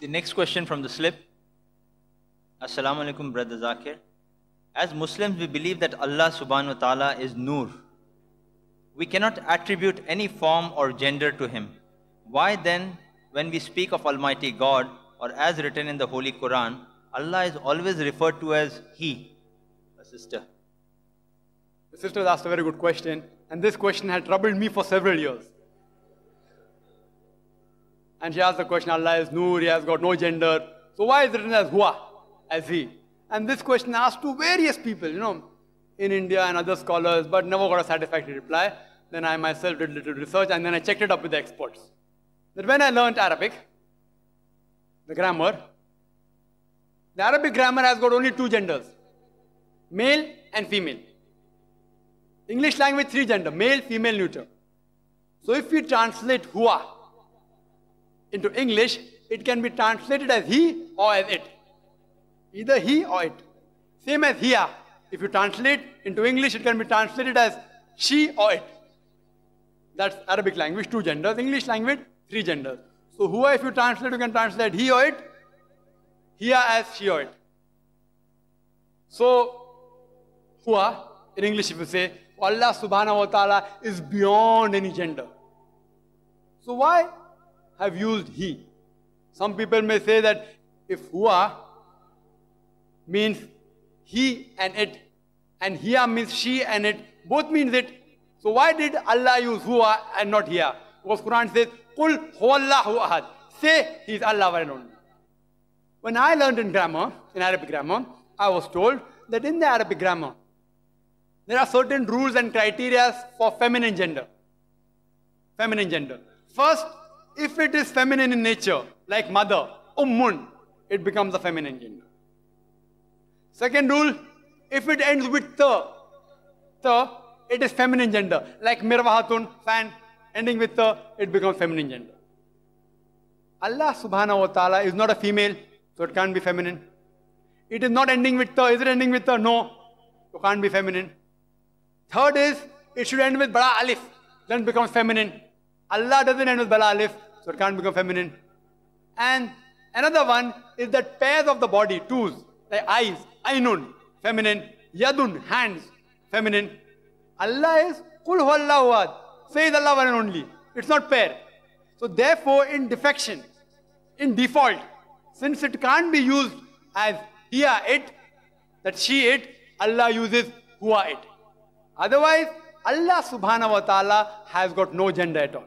The next question from the slip. Assalamu alaikum, brother Zakir. As Muslims, we believe that Allah subhanahu wa ta'ala is Nur. We cannot attribute any form or gender to Him. Why then, when we speak of Almighty God, or as written in the Holy Quran, Allah is always referred to as He? A sister. The sister asked a very good question, and this question had troubled me for several years. And she asked the question, Allah is Nur, He has got no gender. So why is it written as Hua, as He? And this question asked to various people, you know, in India and other scholars, but never got a satisfactory reply. Then I myself did a little research and then I checked it up with the experts. That when I learned Arabic, the grammar, the Arabic grammar has got only two genders, male and female. English language, three gender, male, female, neuter. So if we translate hua into English, it can be translated as he or as it. Either he or it. Same as hiya. If you translate into English, it can be translated as she or it. That's Arabic language, two genders. English language, three genders. So hua, if you translate, you can translate he or it. Hiya as she or it. So, hua, in English if you say, Allah subhanahu wa ta'ala is beyond any gender. So why have used he? Some people may say that if hua means he and it, and hiya means she and it, both means it. So why did Allah use huwa and not hiya? Because Quran says, Qul huwallahu ahad. Say he is Allah one and only. When I learned in grammar, in Arabic grammar, I was told that in the Arabic grammar, there are certain rules and criteria for feminine gender. Feminine gender. First, if it is feminine in nature, like mother, ummun, it becomes a feminine gender. Second rule, if it ends with the, the, it is feminine gender. Like mirwahatun, fan, ending with the, it becomes feminine gender. Allah subhanahu wa ta'ala is not a female, so it can't be feminine. It is not ending with the, is it ending with the? No, so can't be feminine. Third is, it should end with bala alif, then becomes feminine. Allah doesn't end with bala alif, so it can't become feminine. And another one is that pairs of the body, twos, like eyes, ainun, feminine, yadun, hands, feminine. Allah is Qul huwallahu says Allah one and only. It's not pair. So therefore, in defection, in default, since it can't be used as hiya it, that she it, Allah uses huwa it. Otherwise, Allah subhanahu wa ta'ala has got no gender at all.